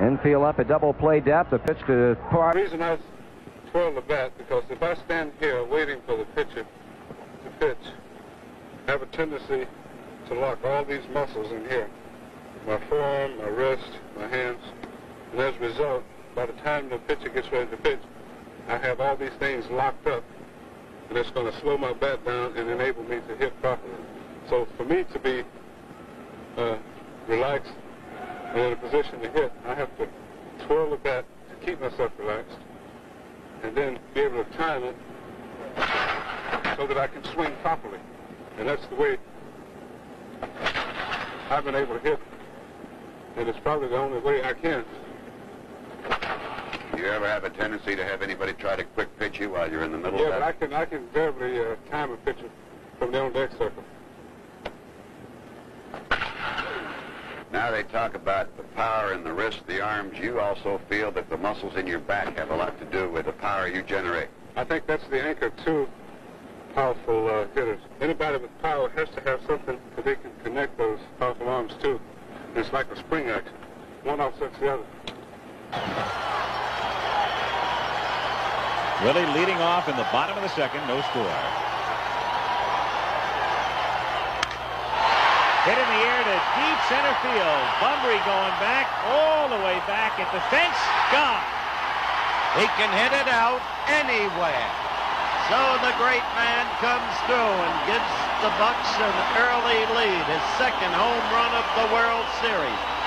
Infield up a double play depth. The pitch to Park. The reason I twirl the bat because if I stand here waiting for the pitcher to pitch, I have a tendency to lock all these muscles in here. My forearm, my wrist, my hands. And as a result, by the time the pitcher gets ready to pitch, I have all these things locked up. And it's going to slow my bat down and enable me to hit properly. So for me to be uh, relaxed and in a position to hit, I have to twirl the bat to keep myself relaxed and then be able to time it so that I can swing properly. And that's the way I've been able to hit. And it's probably the only way I can. Do you ever have a tendency to have anybody try to quick pitch you while you're in the middle Yeah, of but I that? can I can invariably uh, time a pitcher from the on deck circle. Now they talk about the power in the wrist, the arms. You also feel that the muscles in your back have a lot to do with the power you generate. I think that's the anchor to powerful uh, hitters. Anybody with power has to have something that they can connect those powerful arms to. It's like a spring action. One offsets the other. Willie leading off in the bottom of the second, no score. Hit in the air to deep center field. Bumbry going back all the way back at the fence. Gone. He can hit it out anywhere. So the great man comes through and gives the Bucs an early lead, his second home run of the World Series.